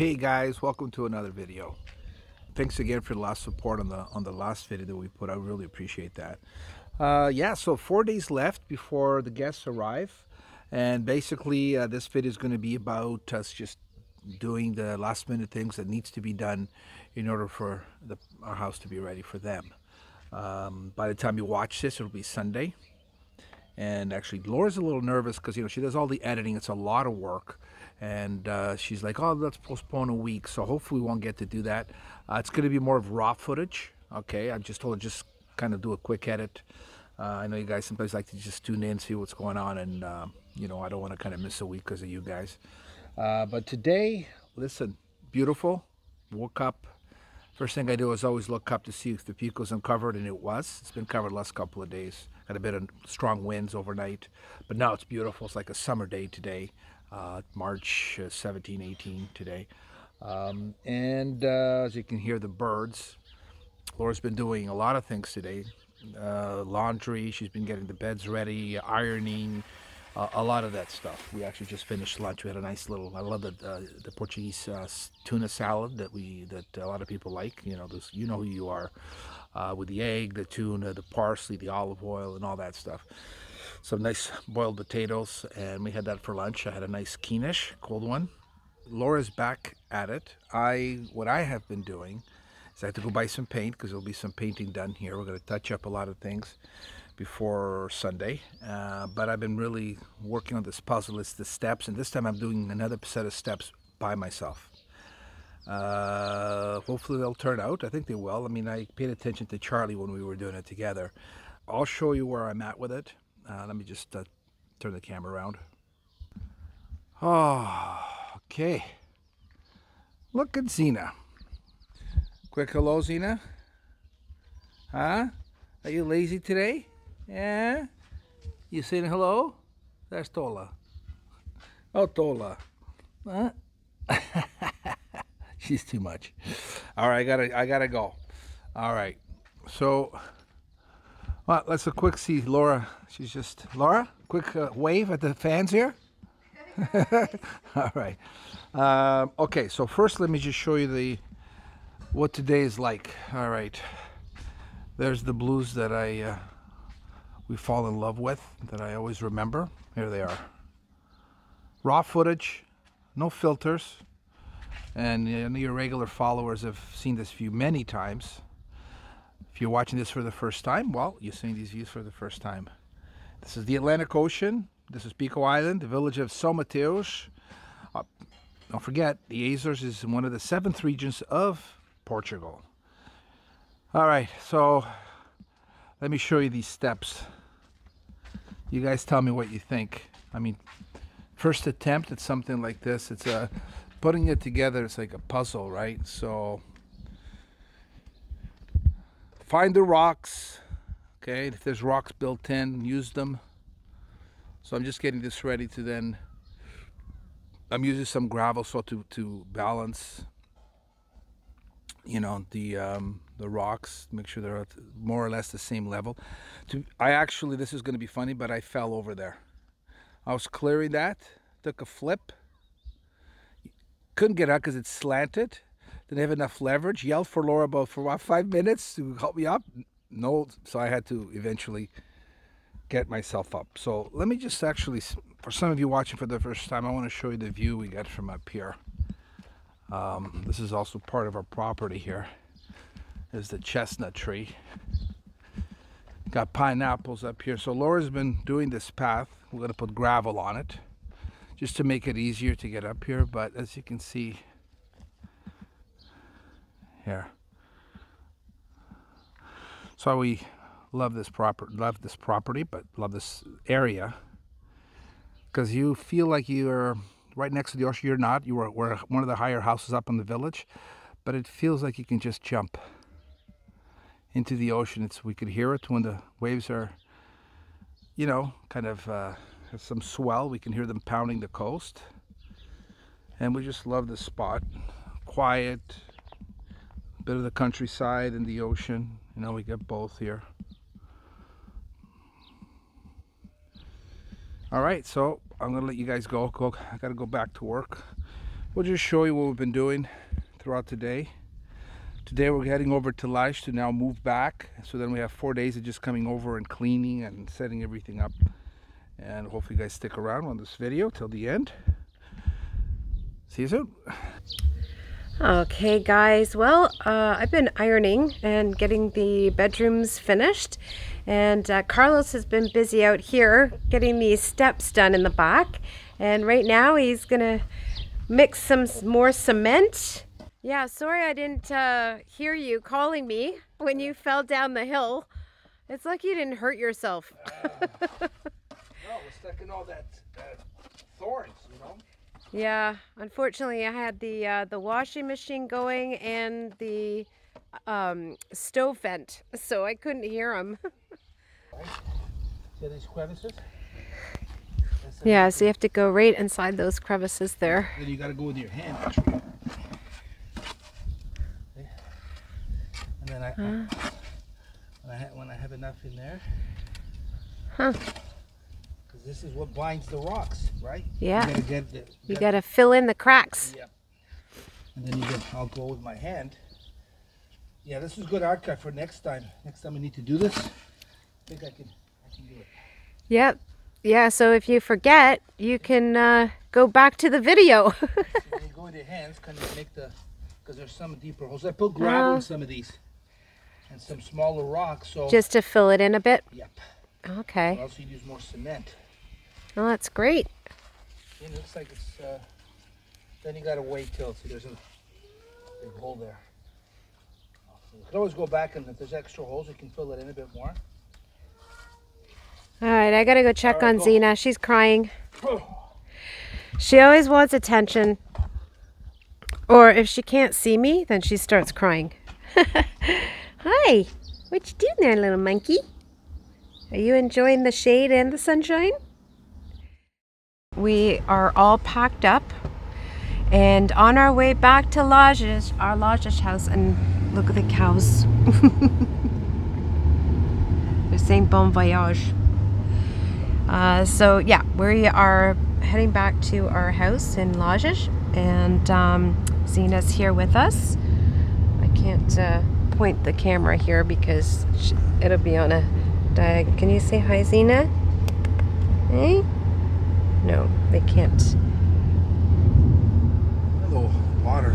Hey guys, welcome to another video. Thanks again for the last support on the on the last video that we put. I really appreciate that. Uh, yeah, so four days left before the guests arrive, and basically uh, this video is going to be about us just doing the last minute things that needs to be done in order for the, our house to be ready for them. Um, by the time you watch this, it'll be Sunday. And actually, Laura's a little nervous because you know she does all the editing. It's a lot of work, and uh, she's like, "Oh, let's postpone a week." So hopefully, we won't get to do that. Uh, it's going to be more of raw footage. Okay, I just told her just kind of do a quick edit. Uh, I know you guys sometimes like to just tune in, see what's going on, and uh, you know I don't want to kind of miss a week because of you guys. Uh, but today, listen, beautiful. Woke up. First thing I do is always look up to see if the peak was uncovered, and it was. It's been covered last couple of days. Had a bit of strong winds overnight, but now it's beautiful. It's like a summer day today, uh, March uh, 17, 18 today. Um, and uh, as you can hear the birds, Laura's been doing a lot of things today. Uh, laundry, she's been getting the beds ready, ironing, uh, a lot of that stuff. We actually just finished lunch. We had a nice little. I love the uh, the Portuguese tuna salad that we that a lot of people like. You know, you know who you are, with the egg, the tuna, the parsley, the olive oil, and all that stuff. Some nice boiled potatoes, and we had that for lunch. I had a nice quiche, cold one. Laura's back at it. I what I have been doing is I have to go buy some paint because there'll be some painting done here. We're going to touch up a lot of things before Sunday. Uh, but I've been really working on this puzzle. It's the steps, and this time I'm doing another set of steps by myself. Uh, hopefully they'll turn out. I think they will. I mean, I paid attention to Charlie when we were doing it together. I'll show you where I'm at with it. Uh, let me just uh, turn the camera around. Oh, okay. Look at Zena. Quick hello, Zena. Huh? Are you lazy today? Yeah? You saying hello? That's Tola. Oh, Tola. Huh? She's too much. All right, I gotta, I gotta go. All right. So, well, let's a quick see Laura. She's just Laura. Quick uh, wave at the fans here. All right. Um, okay. So first, let me just show you the what today is like. All right. There's the blues that I uh, we fall in love with that I always remember. Here they are. Raw footage, no filters. And you know, your regular followers have seen this view many times. If you're watching this for the first time, well, you're seeing these views for the first time. This is the Atlantic Ocean. This is Pico Island, the village of São Mateus. Uh, don't forget, the Azores is one of the seventh regions of Portugal. All right, so let me show you these steps. You guys tell me what you think. I mean, first attempt at something like this, it's a putting it together. It's like a puzzle, right? So find the rocks. Okay, if there's rocks built in, use them. So I'm just getting this ready to then. I'm using some gravel so to to balance. You know the um, the rocks, make sure they're more or less the same level. To, I actually, this is going to be funny, but I fell over there. I was clearing that, took a flip, couldn't get out because it's slanted. Didn't have enough leverage. Yelled for Laura about for about five minutes to help me up. No, so I had to eventually get myself up. So let me just actually, for some of you watching for the first time, I want to show you the view we got from up here. Um, this is also part of our property here is the chestnut tree. Got pineapples up here. So Laura's been doing this path. We're going to put gravel on it just to make it easier to get up here. But as you can see here. So we love this proper love this property, but love this area because you feel like you're right next to the ocean. You're not. You were, we're one of the higher houses up in the village, but it feels like you can just jump into the ocean. It's we could hear it when the waves are, you know, kind of uh, some swell. We can hear them pounding the coast, and we just love this spot. Quiet, bit of the countryside and the ocean. You know, we get both here. All right, so I'm gonna let you guys go. Go. I gotta go back to work. we'll just show you what we've been doing throughout the day. Today we're heading over to Laje to now move back. So then we have four days of just coming over and cleaning and setting everything up. And hopefully you guys stick around on this video till the end. See you soon. Okay guys, well uh, I've been ironing and getting the bedrooms finished and uh, Carlos has been busy out here getting these steps done in the back and right now he's gonna mix some more cement yeah, sorry I didn't uh, hear you calling me when you fell down the hill. It's like you didn't hurt yourself. no, we're stuck in all that uh, thorns. Yeah, unfortunately I had the uh, the washing machine going and the um, stove vent, so I couldn't hear them. See these crevices? Yeah, so you have to go right inside those crevices there. Then you got to go with your hand. Actually. And then I, huh? when, I when I have enough in there. Huh. This is what binds the rocks, right? Yeah. You gotta, get the, you gotta fill in the cracks. Yeah. And then you get, I'll go with my hand. Yeah, this is good archive for next time. Next time we need to do this, I think I can, I can do it. Yep. Yeah, so if you forget, you can uh, go back to the video. so when you go with your hands, kind of make the, because there's some deeper holes. I put gravel uh, in some of these and some smaller rocks. So Just to fill it in a bit? Yep. Okay. Or else you use more cement. Oh, that's great. It looks like it's, uh, then you got to wait till, see there's a big hole there. You can always go back and if there's extra holes, you can fill it in a bit more. All right, I got to go check right, on go. Zena. She's crying. She always wants attention. Or if she can't see me, then she starts crying. Hi, what you doing there, little monkey? Are you enjoying the shade and the sunshine? We are all packed up and on our way back to Lajes, our Lajes house, and look at the cows. They're saying bon voyage. Uh, so yeah, we are heading back to our house in Lajes, and um, Zena's here with us. I can't uh, point the camera here because it'll be on a diag. Can you say hi, Zena? Hey? No, they can't. Hello, water.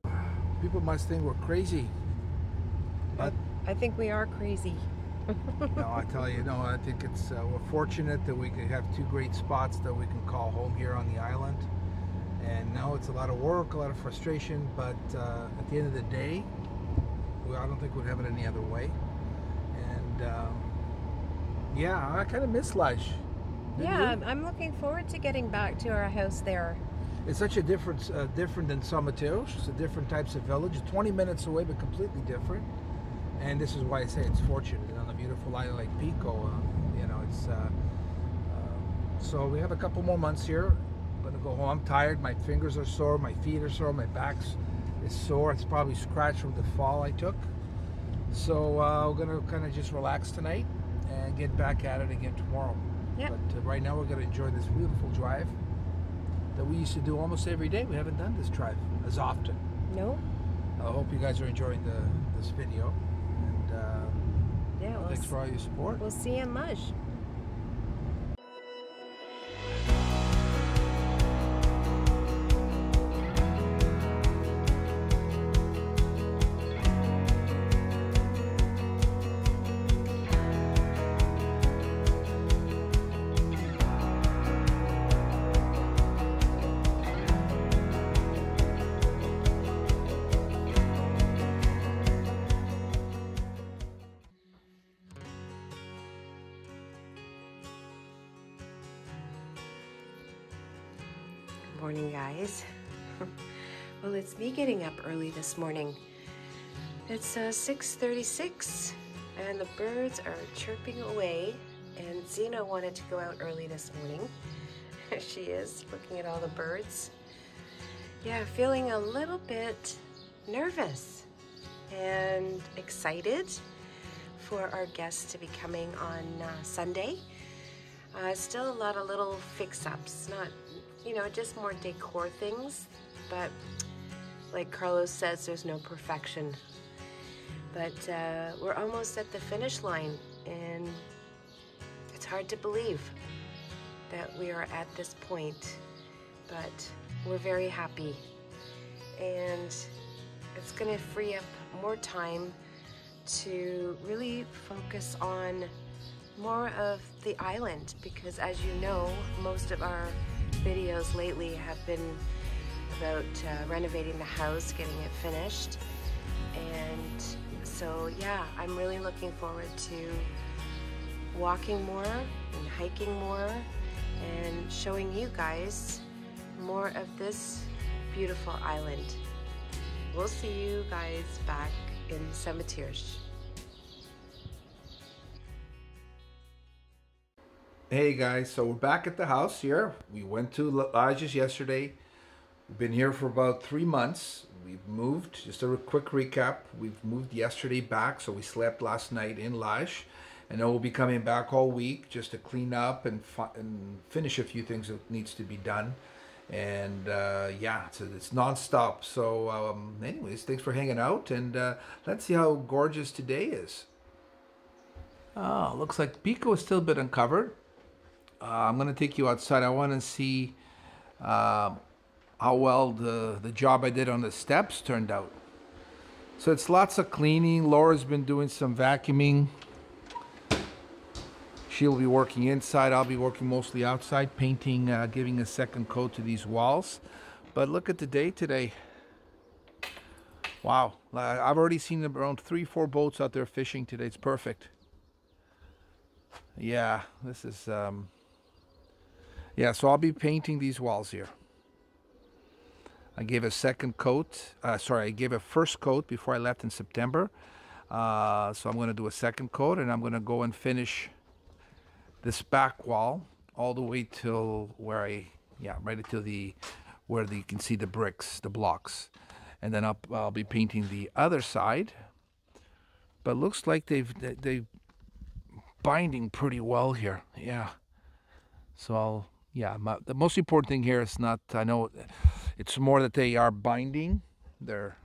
People must think we're crazy. But I think we are crazy. no, I tell you, no, I think it's uh, we're fortunate that we can have two great spots that we can call home here on the island. And now it's a lot of work, a lot of frustration, but uh, at the end of the day, I don't think we'd have it any other way. And um, yeah, I kind of miss Laje. Yeah, you? I'm looking forward to getting back to our house there. It's such a different, uh, different than São Mateus. It's a different types of village. 20 minutes away, but completely different. And this is why I say it's fortunate on a beautiful island like Pico. Uh, you know, it's. Uh, uh, so we have a couple more months here. I'm gonna go home. I'm tired. My fingers are sore. My feet are sore. My back's is sore. It's probably scratched from the fall I took. So uh, we're gonna kind of just relax tonight and get back at it again tomorrow. Yep. But uh, right now we're gonna enjoy this beautiful drive that we used to do almost every day. We haven't done this drive as often. No. I hope you guys are enjoying the this video. And uh, yeah, well, thanks for all your support. We'll see you in Laje. This morning. It's uh, 6.36 and the birds are chirping away and Zena wanted to go out early this morning. she is looking at all the birds. Yeah, feeling a little bit nervous and excited for our guests to be coming on uh, Sunday. Uh, still a lot of little fix-ups, not you know, just more decor things but like Carlos says, there's no perfection. But uh, we're almost at the finish line, and it's hard to believe that we are at this point, but we're very happy. And it's going to free up more time to really focus on more of the island because as you know, most of our videos lately have been about uh, renovating the house, getting it finished. And so yeah, I'm really looking forward to walking more and hiking more and showing you guys more of this beautiful island. We'll see you guys back in São Mateus. Hey guys, so we're back at the house here. We went to Lajes yesterday. We've been here for about three months. We've moved, just a quick recap, we've moved yesterday back, so we slept last night in Lage. And then we'll be coming back all week just to clean up and, and finish a few things that needs to be done. And uh, yeah, so it's nonstop. So um, anyways, thanks for hanging out and uh, let's see how gorgeous today is. Oh, looks like Pico is still a bit uncovered. Uh, I'm going to take you outside. I want to see uh, how well the, the job I did on the steps turned out. So it's lots of cleaning. Laura's been doing some vacuuming. She'll be working inside. I'll be working mostly outside, painting, uh, giving a second coat to these walls. But look at the day today. Wow. I've already seen around three, four boats out there fishing today. It's perfect. Yeah, this is... Um, yeah, so I'll be painting these walls here. I gave a second coat, uh, sorry, I gave a first coat before I left in September. Uh, so I'm going to do a second coat and I'm going to go and finish this back wall all the way till where I, yeah, right until the, where the, you can see the bricks, the blocks. And then I'll, I'll be painting the other side. But looks like they've, they binding pretty well here. Yeah. So I'll, yeah, my, the most important thing here is not, I know it's more that they are binding. They're,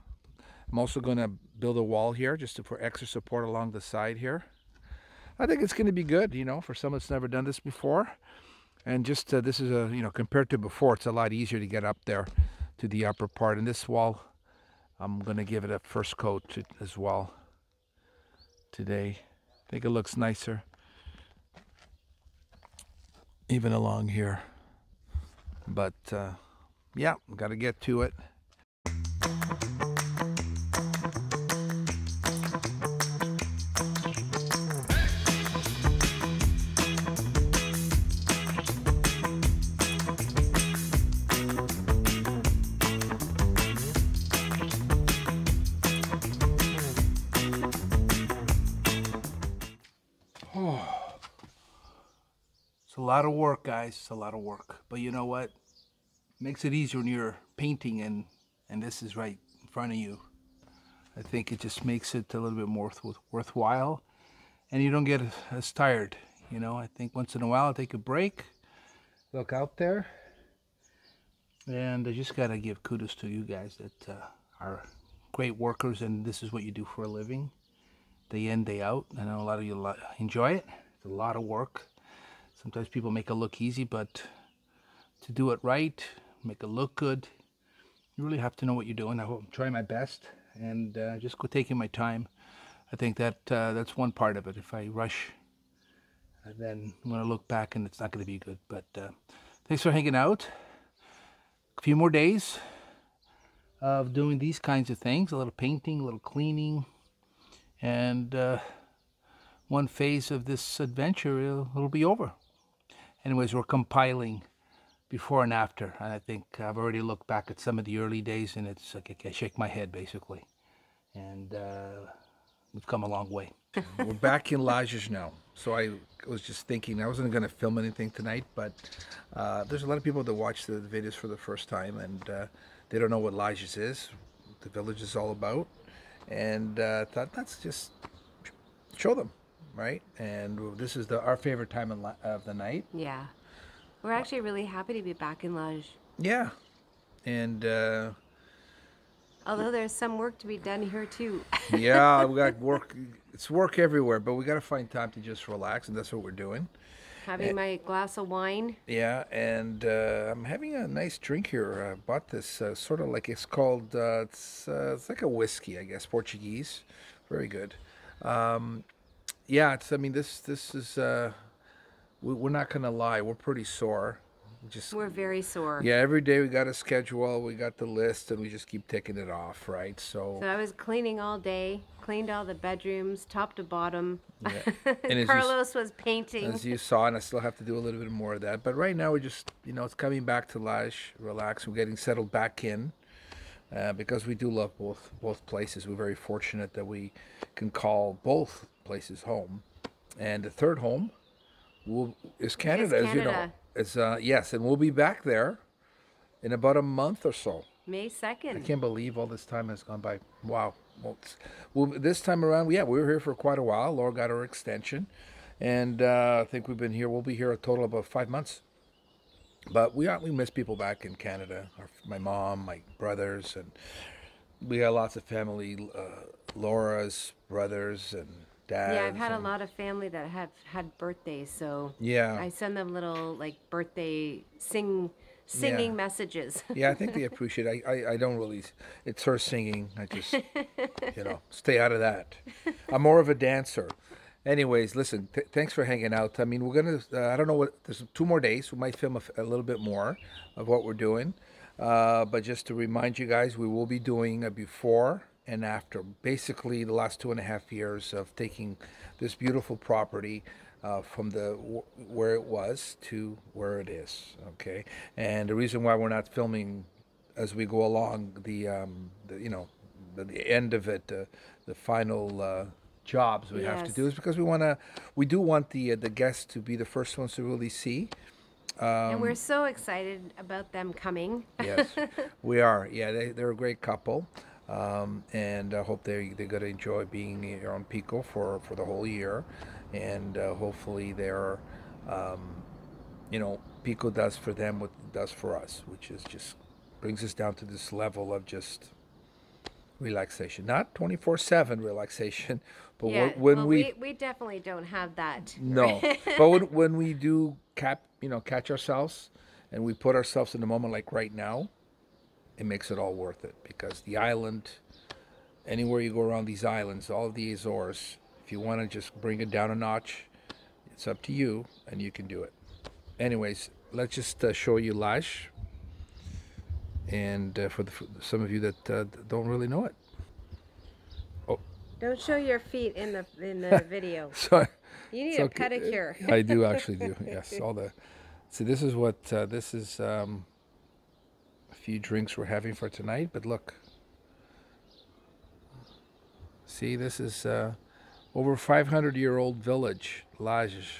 I'm also going to build a wall here just to, for extra support along the side here. I think it's going to be good, you know, for someone that's never done this before. And just, uh, this is a, you know, compared to before, it's a lot easier to get up there to the upper part. And this wall, I'm going to give it a first coat to, as well today. I think it looks nicer even along here. But uh, yeah, got to get to it. It's a lot of work, guys. It's a lot of work. But you know what? Makes it easier when you're painting and, and this is right in front of you. I think it just makes it a little bit more worthwhile and you don't get as tired. You know, I think once in a while I take a break, look out there, and I just got to give kudos to you guys that uh, are great workers and this is what you do for a living, day in, day out. I know a lot of you enjoy it. It's a lot of work. Sometimes people make it look easy, but to do it right, make it look good, you really have to know what you're doing. I will try my best and uh, just go taking my time. I think that uh, that's one part of it. If I rush, then I'm going to look back and it's not going to be good. But uh, thanks for hanging out. A few more days of doing these kinds of things, a little painting, a little cleaning, and uh, one phase of this adventure, it'll be over anyways, we're compiling before and after. And I think I've already looked back at some of the early days and it's like I shake my head basically. And uh, we've come a long way. we're back in Lajes now. So I was just thinking, I wasn't going to film anything tonight, but uh, there's a lot of people that watch the videos for the first time and uh, they don't know what Lajes is, the village is all about. And uh, thought, let's just show them right? And this is the our favorite time of the night. Yeah. We're actually really happy to be back in Lodge. Yeah. and uh, Although there's some work to be done here too. yeah, we got work. It's work everywhere, but we got to find time to just relax, and that's what we're doing. Having my glass of wine. Yeah, and uh, I'm having a nice drink here. I bought this uh, sort of like it's called. Uh, it's uh, it's like a whiskey, I guess, Portuguese. Very good. Um, yeah, it's. I mean, this this is. We, we're not gonna lie. We're pretty sore. Just We're very sore. yeah, every day we got a schedule. We got the list, and we just keep ticking it off, right? So. So I was cleaning all day, cleaned all the bedrooms, top to bottom. Yeah. And as you Carlos was painting. As you saw, and I still have to do a little bit more of that. But right now, we're just, you know, it's coming back to Lash, relax. We're getting settled back in uh, because we do love both both places. We're very fortunate that we can call both places home. And the third home will, is Canada, as you know. Canada. It's uh, yes, and we'll be back there in about a month or so. May second. I can't believe all this time has gone by. Wow. Well, well, this time around, yeah, we were here for quite a while. Laura got her extension, and uh, I think we've been here. We'll be here a total of about five months. But we are, we miss people back in Canada. Our, my mom, my brothers, and we got lots of family. Uh, Laura's brothers and dads. Yeah, I've had a lot of family that have had birthdays, so Yeah. I send them little like birthday sing singing messages. yeah, I think they appreciate. It. I, I I don't really. It's her singing. I just you know stay out of that. I'm more of a dancer. Anyways, listen. Th- thanks for hanging out. I mean, we're gonna. Uh, I don't know what. There's two more days. We might film a, f- a little bit more of what we're doing. Uh, but just to remind you guys, we will be doing a before and after. Basically, the last two and a half years of taking this beautiful property uh, from the where it was to where it is. Okay, and the reason why we're not filming as we go along the, um, the you know the, the end of it, uh, the final uh, jobs we have to do is because we want to we do want the uh, the guests to be the first ones to really see. and we're so excited about them coming. Yes, we are. Yeah, they, they're a great couple. Um, and I hope they, they're going to enjoy being here on Pico for, for the whole year. And uh, hopefully they're, um, you know, Pico does for them what it does for us, which is just brings us down to this level of just relaxation. Not 24 7 relaxation, but yeah, when, well, we, we we definitely don't have that. no, but when, when we do cap, you know, catch ourselves and we put ourselves in the moment like right now, it makes it all worth it because the island, anywhere you go around these islands, all of the Azores, if you want to just bring it down a notch, it's up to you and you can do it. Anyways, let's just uh, show you Lash. And uh, for, the, for some of you that uh, don't really know it. Oh. Don't show your feet in the in the video. Sorry. You need a okay. pedicure. I do actually do. Yes, all the. See, this is what uh, this is. Um, few drinks we're having for tonight, but look. See, this is uh, over 500 year old village, Lajes,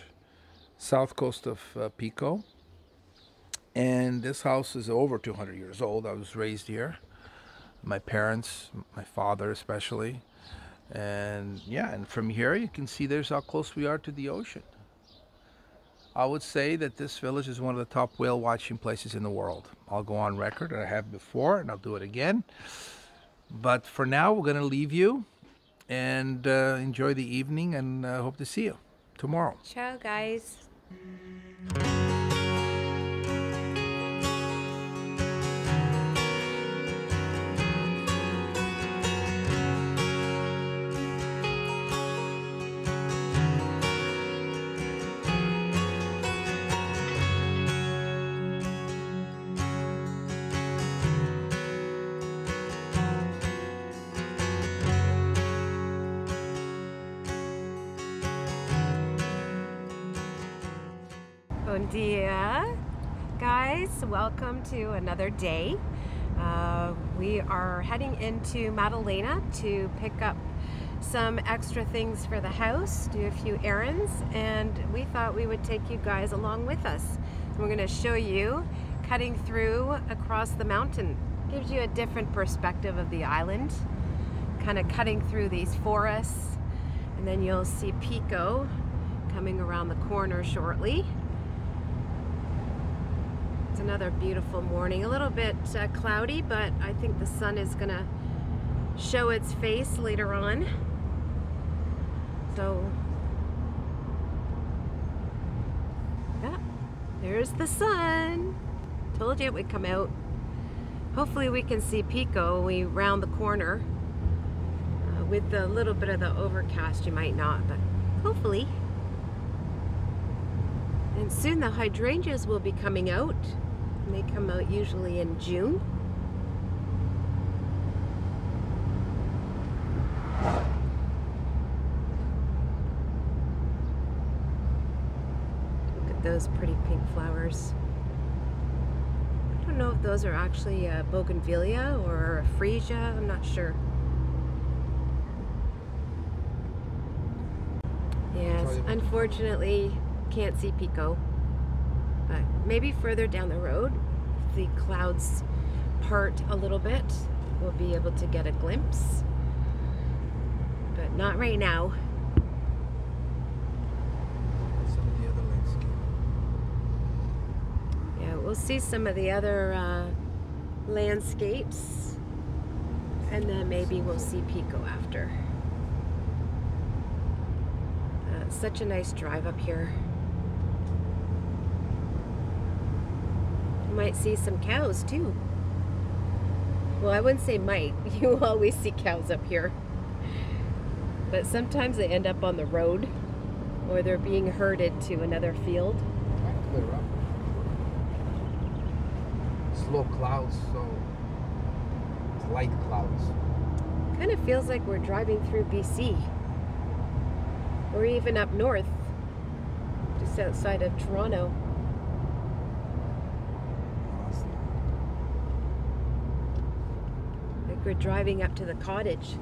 south coast of uh, Pico. And this house is over 200 years old. I was raised here. My parents, my father especially. And yeah, and from here you can see there's how close we are to the ocean. I would say that this village is one of the top whale watching places in the world. I'll go on record, and I have before, and I'll do it again. But for now, we're going to leave you and uh, enjoy the evening, and uh, hope to see you tomorrow. Ciao, guys. Dia, guys. Welcome to another day. Uh, we are heading into Madalena to pick up some extra things for the house, do a few errands, and we thought we would take you guys along with us. We're going to show you cutting through across the mountain. Gives you a different perspective of the island, kind of cutting through these forests, and then you'll see Pico coming around the corner shortly. Another beautiful morning. A little bit uh, cloudy, but I think the sun is gonna show its face later on. So, yeah, there's the sun. Told you it would come out. Hopefully we can see Pico. when We round the corner. Uh, with a little bit of the overcast, you might not, but hopefully. And soon the hydrangeas will be coming out. And they come out usually in June. Look at those pretty pink flowers. I don't know if those are actually a bougainvillea or a freesia. I'm not sure. Yes, unfortunately, can't see Pico. But maybe further down the road, the clouds part a little bit, we'll be able to get a glimpse. But not right now. Some of the other landscape. Yeah, we'll see some of the other uh, landscapes. And then maybe we'll see Pico after. Uh, such a nice drive up here. Might see some cows too. Well, I wouldn't say might. You always see cows up here. But sometimes they end up on the road or they're being herded to another field. Clear up. Slow clouds, so it's light clouds. Kind of feels like we're driving through BC. Or even up north, just outside of Toronto. Like we're driving up to the cottage.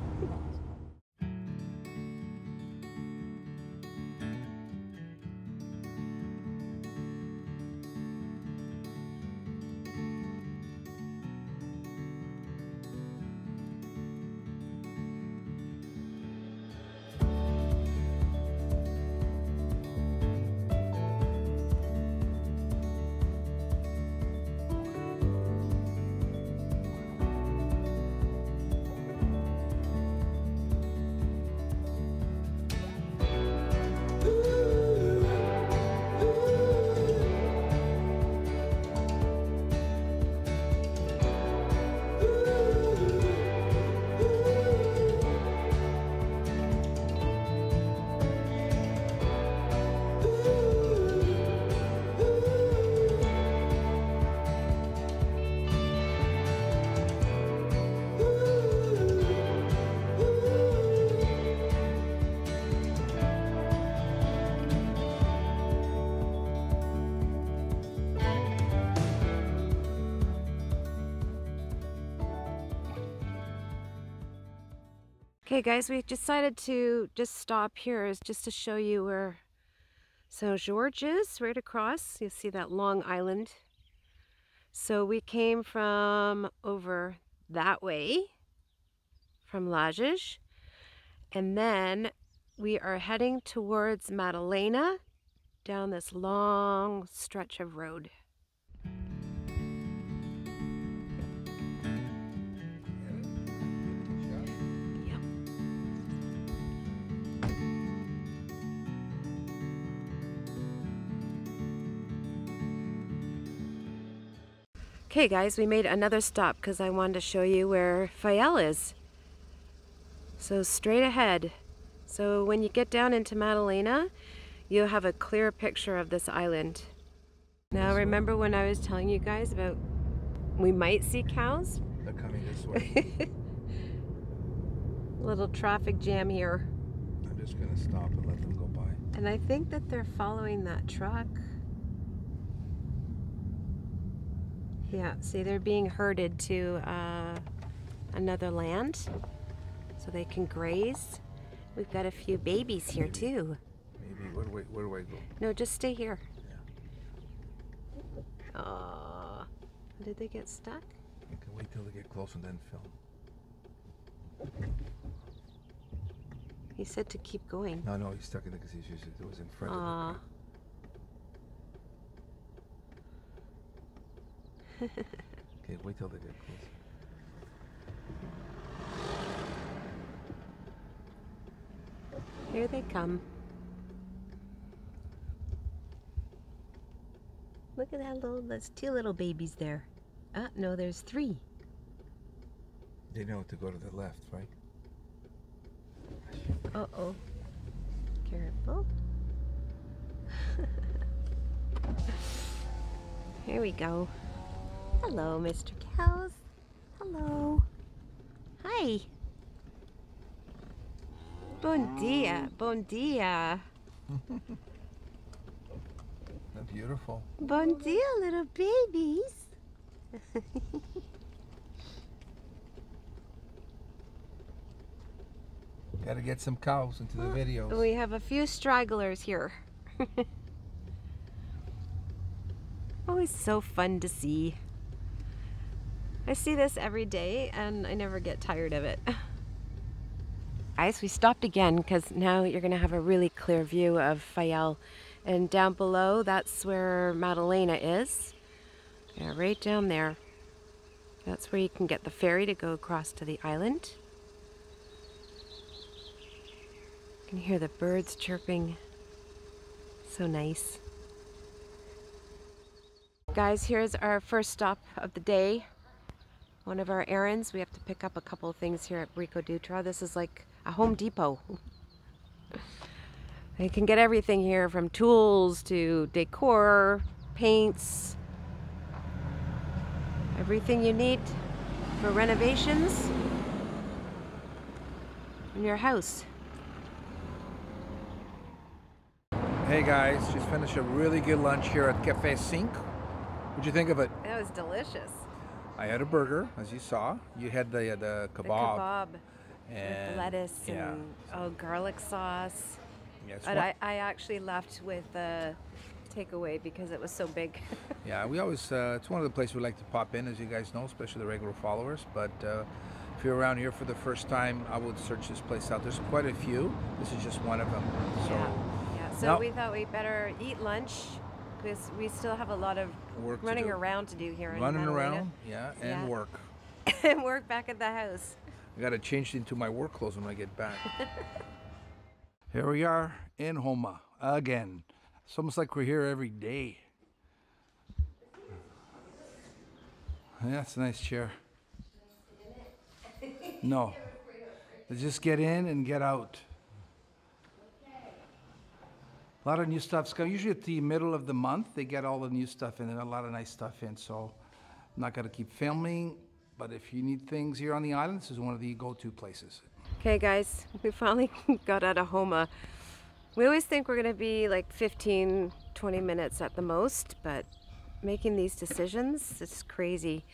Okay, guys, we decided to just stop here is just to show you where São Jorge is, right across. You see that long island. So we came from over that way, from Lajes, and then we are heading towards Madalena down this long stretch of road. Okay guys, we made another stop because I wanted to show you where Fayal is. So straight ahead. So when you get down into Madalena, you'll have a clear picture of this island. Now remember when I was telling you guys about we might see cows? They're coming this way. Little traffic jam here. I'm just gonna stop and let them go by. And I think that they're following that truck. Yeah, see, they're being herded to uh, another land so they can graze. We've got a few babies here too. Maybe where do I where do I go? No, just stay here. Aw, did they get stuck? I can wait till they get close and then film. He said to keep going. No, no, he's stuck in the because it was in front Aw. of the okay, wait till they get close. Here they come. Look at that little, there's two little babies there. Ah, no, there's three. They know to go to the left, right? Uh-oh. Careful. Here we go. Hello, Mr. Cows. Hello. Hi. Bon dia. Mm. Bon dia. They're beautiful. Bon dia, little babies. Got to get some cows into the videos. We have a few stragglers here. Always so fun to see. I see this every day and I never get tired of it. Guys, we stopped again because now you're going to have a really clear view of Fayal. And down below, that's where Madalena is. Yeah, right down there. That's where you can get the ferry to go across to the island. You can hear the birds chirping. So nice. Guys, here's our first stop of the day. One of our errands. We have to pick up a couple of things here at Brico Dutra. This is like a Home Depot. You can get everything here from tools to decor, paints, everything you need for renovations in your house. Hey guys, just finished a really good lunch here at Cafe Cinq. What'd you think of it? That was delicious. I had a burger, as you saw. You had the the kebab. The kebab and with lettuce yeah, and oh, garlic sauce. it's But I, I actually left with the takeaway because it was so big. Yeah, we always, uh, it's one of the places we like to pop in, as you guys know, especially the regular followers. But uh, if you're around here for the first time, I would search this place out. There's quite a few. This is just one of them. So, yeah. yeah. So Now- we thought we better eat lunch because we still have a lot of work running do. around to do here Running Madalena. around, yeah, and Yeah. work. and work back at the house. I got to change into my work clothes when I get back. here we are in Homa again. It's almost like we're here every day. Yeah, it's a nice chair. No. Just get in and get out. A lot of new stuff's coming. Usually at the middle of the month, they get all the new stuff in and a lot of nice stuff in. So I'm not going to keep filming, but if you need things here on the island, this is one of the go-to places. Okay, guys, we finally got out of Homa. We always think we're going to be like 15, 20 minutes at the most, but making these decisions, it's crazy.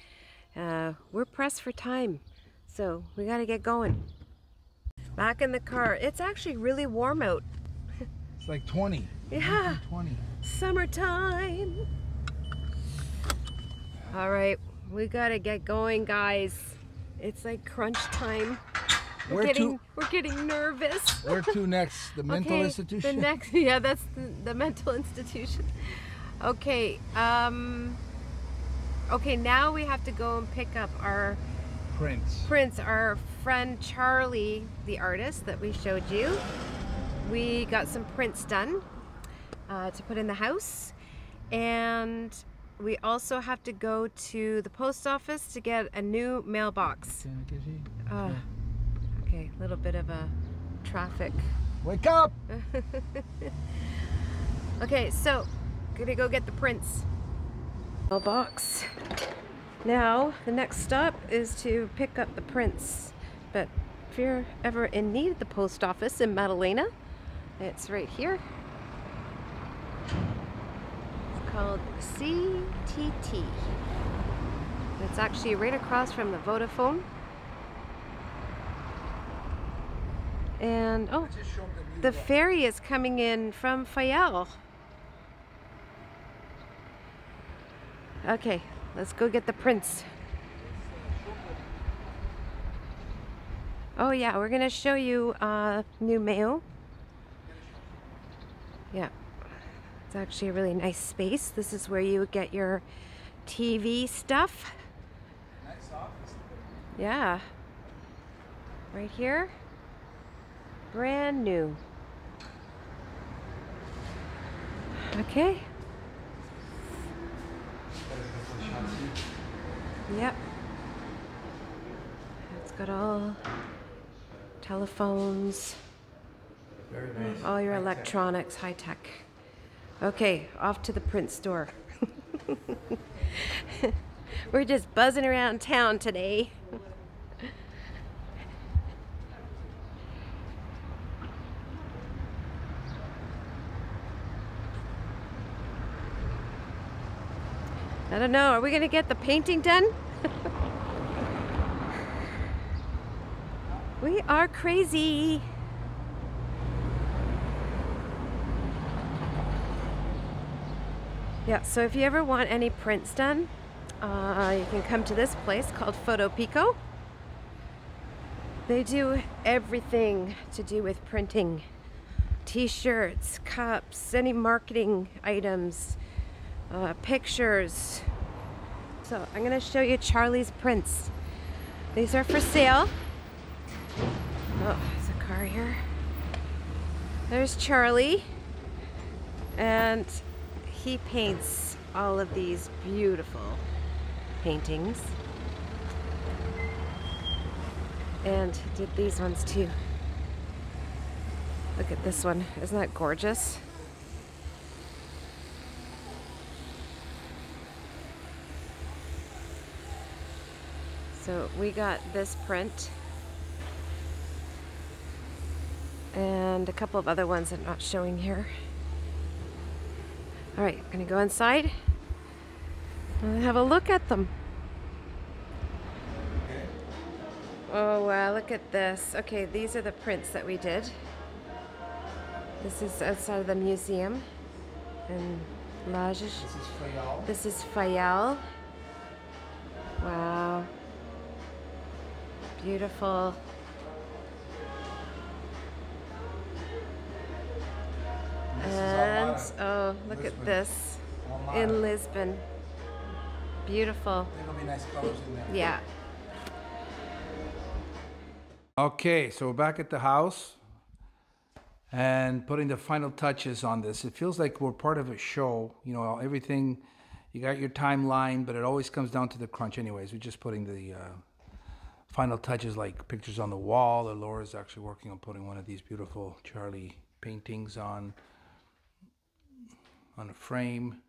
Uh, we're pressed for time, so we got to get going. Back in the car. It's actually really warm out. It's like 20. Yeah, 20. summertime. All right, we got to get going, guys. It's like crunch time. We're Where getting, to? we're getting nervous. Where to next? The mental Okay, institution. The next, yeah, that's the, the mental institution. Okay, um, okay, now we have to go and pick up our Prince. Prince, Our friend Charlie, the artist that we showed you, we got some prints done uh, to put in the house, and we also have to go to the post office to get a new mailbox. Uh, okay, a little bit of a traffic Wake up! Okay, so gonna go get the prints. Mailbox. Now, the next stop is to pick up the prints. But if you're ever in need of the post office in Madalena, it's right here. It's called CTT. It's actually right across from the Vodafone. And, oh, the ferry is coming in from Fayal. Okay, let's go get the prince. Oh yeah, we're gonna show you uh, new mail. Yeah, it's actually a really nice space. This is where you would get your TV stuff. Nice office. Yeah. Right here. Brand new. Okay. Yep. It's got all telephones, Very nice. all your High-tech. electronics, high tech. Okay, off to the print store. We're just buzzing around town today. I don't know. Are we going to get the painting done? we are crazy. Yeah, so if you ever want any prints done, uh, you can come to this place called Photo Pico. They do everything to do with printing t-shirts, cups, any marketing items, uh, pictures. So I'm gonna show you Charlie's prints. These are for sale. Oh, there's a car here. There's Charlie. And he paints all of these beautiful paintings. And he did these ones too. Look at this one. Isn't that gorgeous? So we got this print and a couple of other ones I'm not showing here. All right, gonna go inside and have a look at them. Oh wow, look at this. Okay, these are the prints that we did. This is outside of the museum in Lajes. This is Fayal. This is Fayal. Wow. Beautiful. This is And Oh, look Lisbon. at this in Lisbon. Beautiful. Nice in. Yeah. Okay, so we're back at the house and putting the final touches on this. It feels like we're part of a show. You know, everything, you got your timeline, but it always comes down to the crunch, anyways. We're just putting the uh, final touches like pictures on the wall. Laura's actually working on putting one of these beautiful Charlie paintings on on a frame.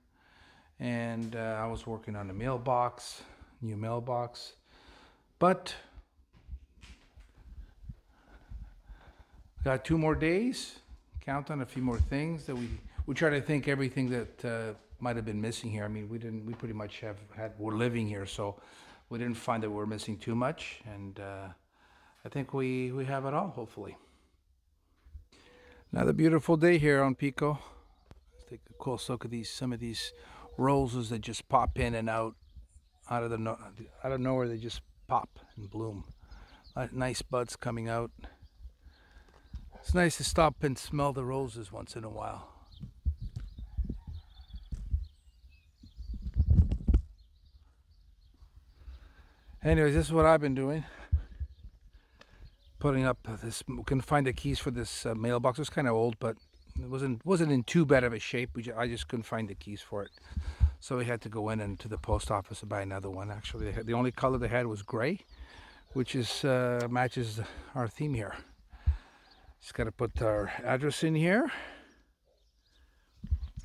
And uh, I was working on a mailbox, new mailbox. But Got two more days. Count on a few more things that we we try to think everything that uh, might have been missing here. I mean, we didn't. We pretty much have had. We're living here, so we didn't find that we're missing too much, and uh, I think we we have it all. Hopefully. Another beautiful day here on Pico. Take a close look at these. Some of these roses that just pop in and out out of the no, out of nowhere. They just pop and bloom. Uh, Nice buds coming out. It's nice to stop and smell the roses once in a while. Anyways, this is what I've been doing. Putting up this, we can find the keys for this uh, mailbox. It's kind of old, but it wasn't wasn't in too bad of a shape. We ju- I just couldn't find the keys for it, so we had to go in and to the post office and buy another one. Actually, had, the only color they had was gray, which is uh, matches our theme here. Just got to put our address in here.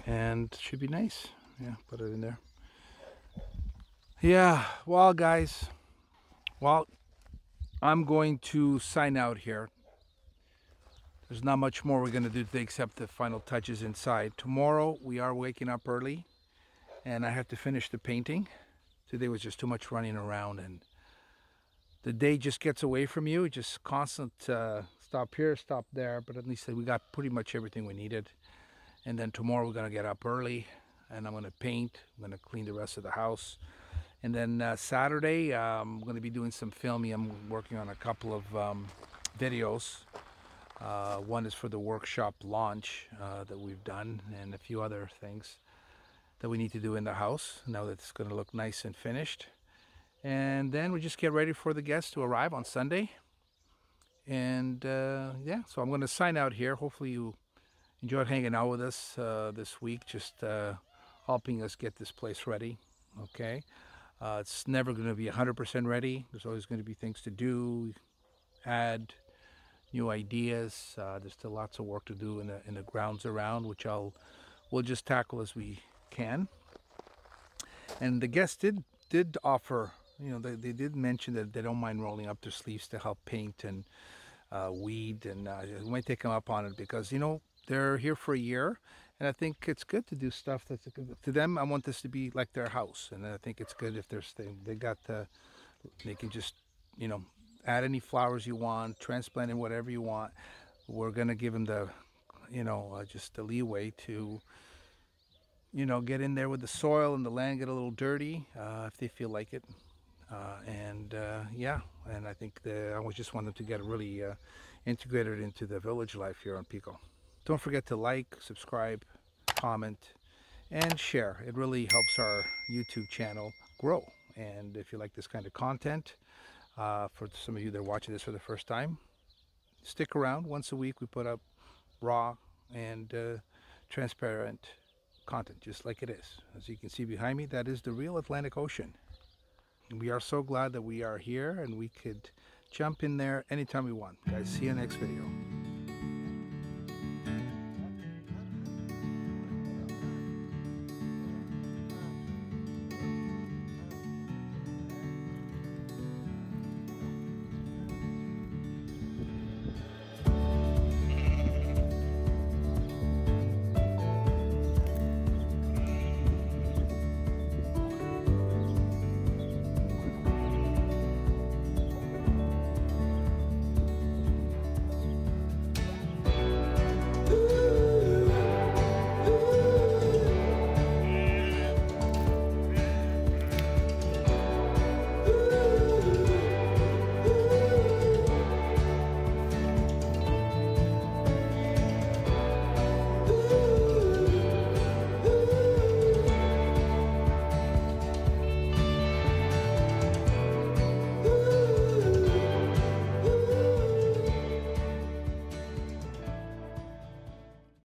And should be nice. Yeah, put it in there. Yeah, well, guys, well, I'm going to sign out here. There's not much more we're going to do today except the final touches inside. Tomorrow, we are waking up early, and I have to finish the painting. Today was just too much running around, and the day just gets away from you. Just constant uh, stop here, stop there. But at least we got pretty much everything we needed. And then tomorrow we're gonna get up early, and I'm gonna paint. I'm gonna clean the rest of the house. And then uh, Saturday, um, I'm gonna be doing some filming. I'm working on a couple of um, videos. Uh, one is for the workshop launch uh, that we've done, and a few other things. that we need to do in the house now that it's going to look nice and finished. And then we just get ready for the guests to arrive on Sunday. And uh, yeah, so I'm going to sign out here. Hopefully you enjoyed hanging out with us uh, this week, just uh, helping us get this place ready. Okay. Uh, it's never going to be 100% ready. There's always going to be things to do, add new ideas. Uh, there's still lots of work to do in the in the grounds around, which I'll we'll just tackle as we can. And the guests did did offer, you know, they, they did mention that they don't mind rolling up their sleeves to help paint and uh, weed, and uh, we might take them up on it because you know they're here for a year, and I think it's good to do stuff that's to them. I want this to be like their house, and I think it's good if there's they, they got the they can just you know add any flowers you want, transplant in whatever you want. We're gonna give them the you know uh, just the leeway to you know get in there with the soil and the land get a little dirty uh, if they feel like it. Uh, and uh, yeah, and I think the, I was just want them to get really uh, integrated into the village life here on Pico. Don't forget to like, subscribe, comment, and share. It really helps our YouTube channel grow. And if you like this kind of content, uh, for some of you that are watching this for the first time, stick around. Once a week we put up raw and uh, transparent content, just like it is. As you can see behind me, that is the real Atlantic Ocean. We are so glad that we are here and we could jump in there anytime we want. Guys, see you next video.